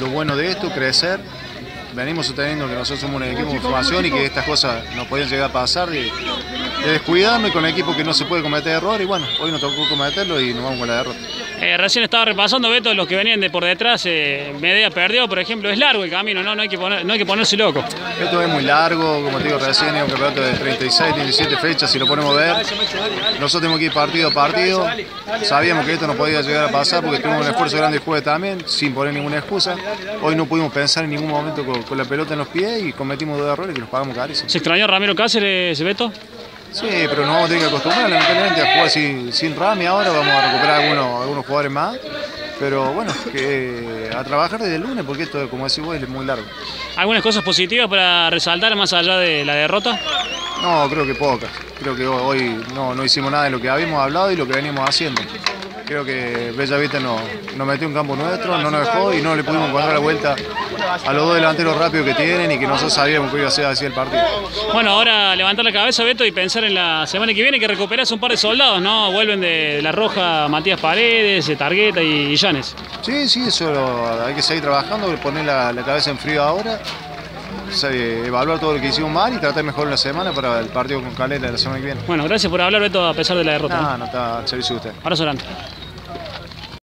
lo bueno de esto, crecer. Venimos sosteniendo que nosotros somos un equipo de formación y que estas cosas no pueden llegar a pasar de descuidarnos y con un equipo que no se puede cometer errores. Y bueno, hoy nos tocó cometerlo y nos vamos con la derrota. Eh, recién estaba repasando, Beto, los que venían de por detrás. Eh, Medea perdió, por ejemplo. Es largo el camino, ¿no? No hay que, poner, no hay que ponerse loco. Esto es muy largo, como te digo recién, es un campeonato de 36, 37 fechas, si lo ponemos a ver. Nosotros tenemos que ir partido a partido. Sabíamos que esto no podía llegar a pasar porque tuvimos un esfuerzo grande de juego también, sin poner ninguna excusa. Hoy no pudimos pensar en ningún momento con, con la pelota en los pies y cometimos dos errores que nos pagamos carísimo. ¿Se extrañó Ramiro Cáceres, Beto? Sí, pero nos vamos a tener que acostumbrar lamentablemente a jugar sin, sin Rami ahora, vamos a recuperar algunos, algunos jugadores más. Pero bueno, que a trabajar desde el lunes porque esto, como decís vos, es muy largo. ¿Algunas cosas positivas para resaltar más allá de la derrota? No, creo que pocas. Creo que hoy no, no hicimos nada de lo que habíamos hablado y lo que venimos haciendo. Creo que Bella Vista nos, nos metió un campo nuestro, no nos dejó y no le pudimos encontrar la vuelta a los dos delanteros rápidos que tienen y que nosotros sabíamos que iba a ser así el partido. Bueno, ahora levantar la cabeza, Beto, y pensar en la semana que viene que recuperás un par de soldados, ¿no? Vuelven de La Roja Matías Paredes, Targueta y Llanes. Sí, sí, eso lo- hay que seguir trabajando, poner la, la cabeza en frío ahora, evaluar todo lo que hicimos mal y tratar mejor la semana para el partido con Calera la semana que viene. Bueno, gracias por hablar, Beto, a pesar de la derrota. No, no está al servicio de usted. Abrazo grande.